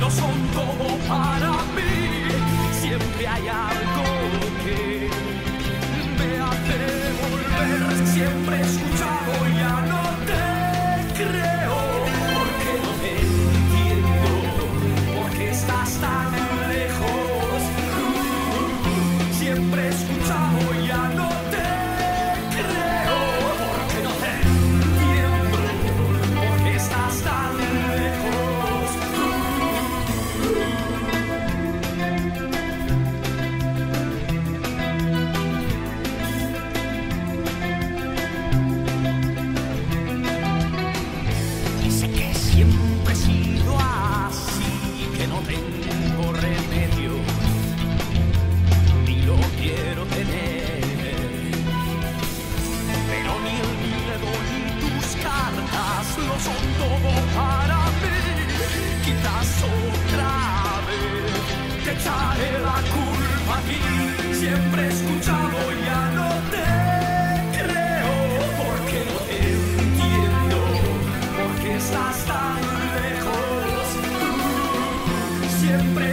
no son todo para mí. Siempre hay algo que me hace volver. Siempre he escuchado ya no te creo. Porque no te entiendo. Porque estás tan lejos. Siempre he escuchado ya no te son todo para mí. Quizás otra vez te echaré la culpa a ti. Siempre he escuchado ya no te creo porque no te entiendo, porque estás tan lejos. Tú siempre